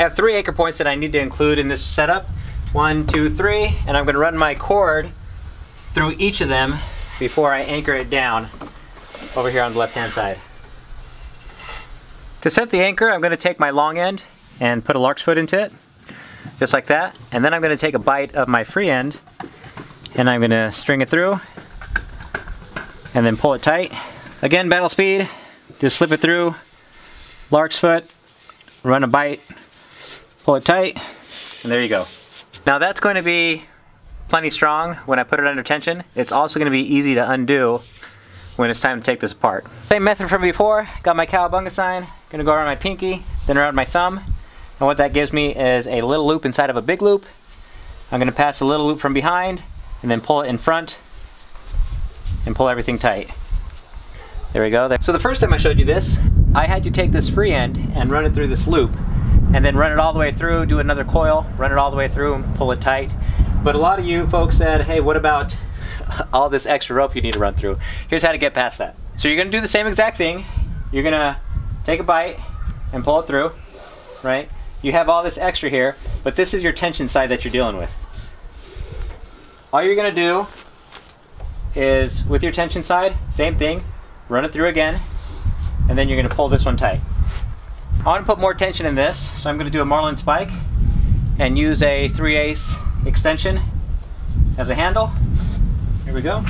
I have three anchor points that I need to include in this setup. One, two, three, and I'm gonna run my cord through each of them before I anchor it down over here on the left-hand side. To set the anchor, I'm gonna take my long end and put a lark's foot into it, just like that. And then I'm gonna take a bite of my free end and I'm gonna string it through and then pull it tight. Again, battle speed, just slip it through, lark's foot, run a bite, pull it tight, and there you go. Now that's going to be plenty strong when I put it under tension. It's also going to be easy to undo when it's time to take this apart. Same method from before, got my cowabunga sign, gonna go around my pinky, then around my thumb, and what that gives me is a little loop inside of a big loop. I'm gonna pass a little loop from behind, and then pull it in front, and pull everything tight. There we go. So the first time I showed you this, I had you take this free end and run it through this loop, and then run it all the way through, do another coil, run it all the way through, pull it tight. But a lot of you folks said, hey, what about all this extra rope you need to run through? Here's how to get past that. So you're gonna do the same exact thing. You're gonna take a bite and pull it through, right? You have all this extra here, but this is your tension side that you're dealing with. All you're gonna do is, with your tension side, same thing, run it through again, and then you're gonna pull this one tight. I wanna put more tension in this, so I'm gonna do a Marlin spike and use a 3 8 extension as a handle. Here we go.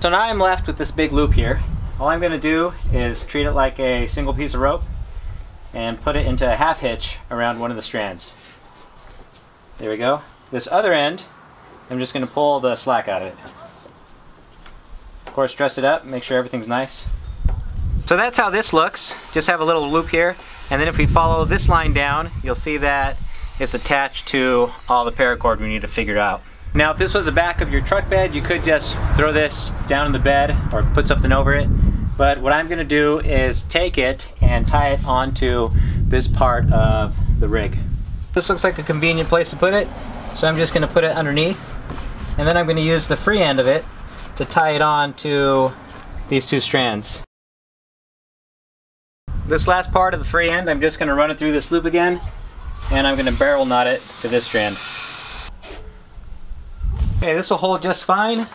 So now I'm left with this big loop here. All I'm going to do is treat it like a single piece of rope and put it into a half hitch around one of the strands. There we go. This other end, I'm just going to pull the slack out of it. Of course, dress it up, make sure everything's nice. So that's how this looks. Just have a little loop here. And then if we follow this line down, you'll see that it's attached to all the paracord we need to figure out. Now if this was the back of your truck bed, you could just throw this down in the bed or put something over it. But what I'm gonna do is take it and tie it onto this part of the rig. This looks like a convenient place to put it, so I'm just gonna put it underneath. And then I'm gonna use the free end of it to tie it on to these two strands. This last part of the free end, I'm just gonna run it through this loop again and I'm going to barrel knot it to this strand. Okay, this will hold just fine.